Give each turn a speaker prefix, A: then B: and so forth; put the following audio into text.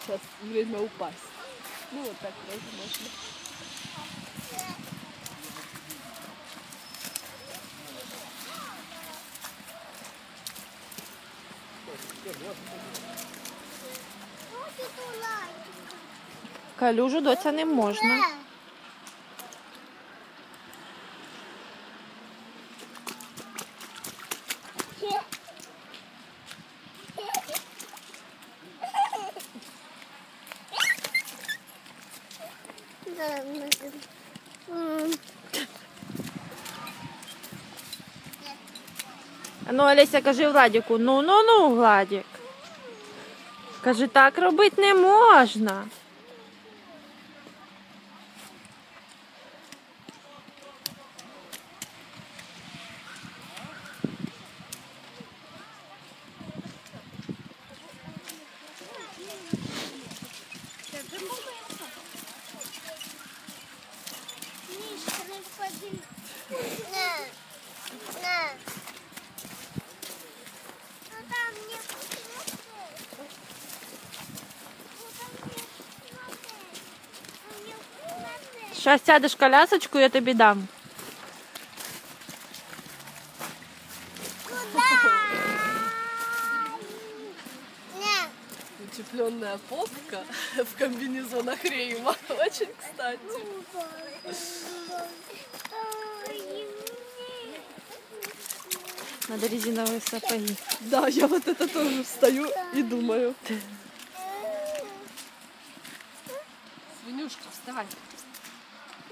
A: сейчас время упасть. Ну вот так возможно.
B: Калюжу доця не можна. Ну, Олеся, кажи Владіку, ну ну ну, Владік. Каже, так робити не можна. Зараз сядеш в колясочку, я тобі дам.
A: Утепленная попка в комбинезонах Рейма. Очень кстати.
B: Надо резиновые сапоги.
A: Да, я вот это тоже встаю и думаю. Свинюшка, вставай.